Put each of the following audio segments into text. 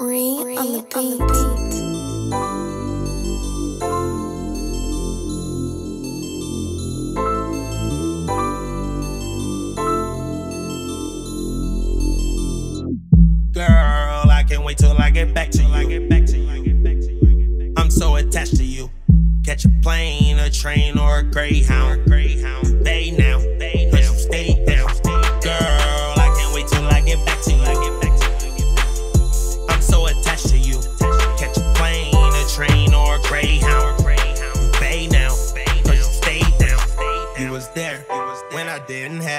on the beat. Girl, I can't wait till. I get back to you. I'm so attached to you. Catch a plane, a train, or a greyhound.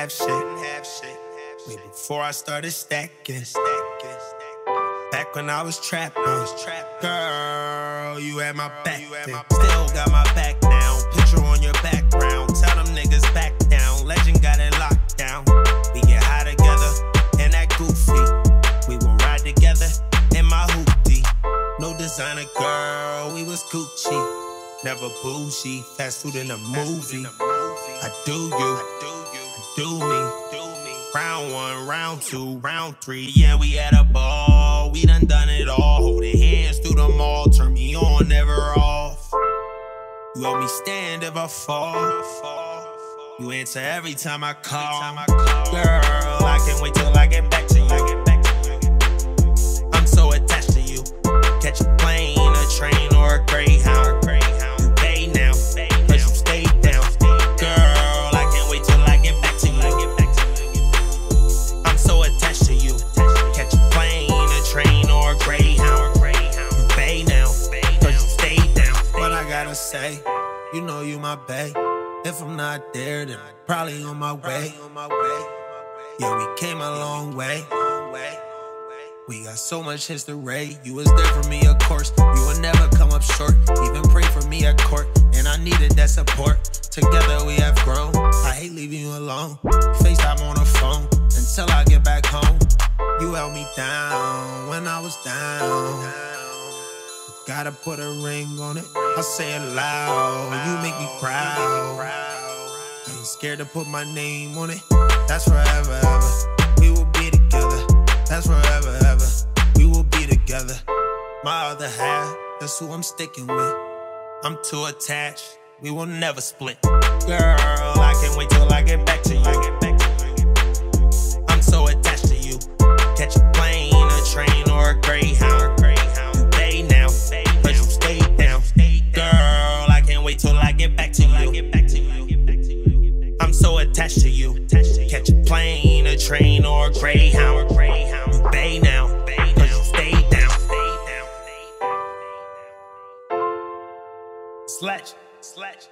Have shit. Way before I started stacking. Back when I was trapping. Girl, you had my back. then. Still got my back down. Picture on your background. Tell them niggas back down. Ledgen got it locked down. We get high together and that goofy. We will ride together in my hoopty. No designer girl, we was Gucci. Never bougie. Fast food in a movie. I do you. I do me. Do me. Round one, round two, round three. Yeah, we had a ball. We done done it all. Holding hands through the mall. Turn me on, never off. You help me stand if I fall. You answer every time I call. Girl, I can't wait till I get back to you. I'm so attached say, you know you my bae. If I'm not there, then I'm probably on my way. Yeah, we came a long way. We got so much history. You was there for me, of course. You will never come up short. Even pray for me at court. And I needed that support. Together we have grown. I hate leaving you alone. FaceTime on the phone until I get back home. You held me down when I was down. Gotta put a ring on it. I say it loud. You make me proud. I ain't scared to put my name on it. That's forever, ever. We will be together. That's forever, ever. We will be together. My other half, that's who I'm sticking with. I'm too attached. We will never split. Girl, I can't wait till I get back to you. You. Catch a plane, a train, or a greyhound. Pay now, cause you stay down. Sledge, sledge.